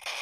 much.